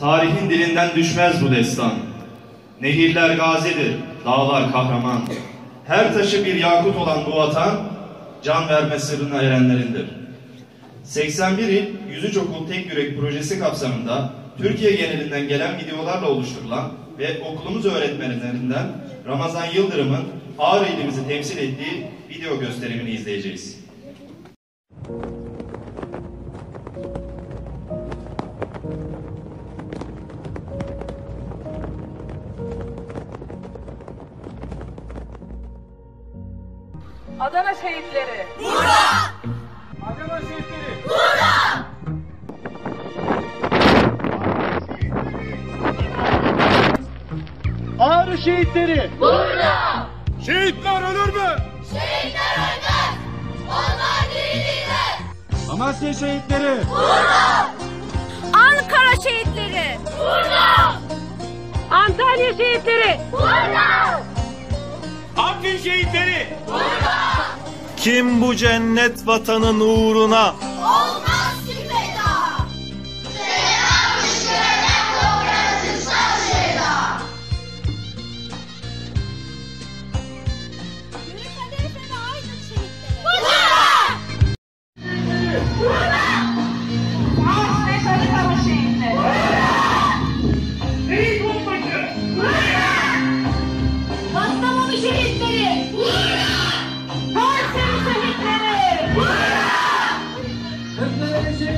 Tarihin dilinden düşmez bu destan. Nehirler gazidir, dağlar kahraman. Her taşı bir yakut olan bu vatan, can verme sırrına erenlerindir. 81 il 103 okul tek yürek projesi kapsamında Türkiye genelinden gelen videolarla oluşturulan ve okulumuz öğretmenlerinden Ramazan Yıldırım'ın Ağrı ilimizi temsil ettiği video gösterimini izleyeceğiz. Adana şehitleri. Adana şehitleri. Ağrı şehitleri. Şehitler ölür mü? Şehitler ölmez. Onlar dirilir. Amasya şehitleri. Ankara şehitleri. Burada. Antalya şehitleri. Burada. Afrin şehitleri! Burada! Kim bu cennet vatanın uğruna? Olmaz ki feda! Selam şöyle kobrazısa seda! Gönül kaderi feda aydın şehitlere! Burada! Burada!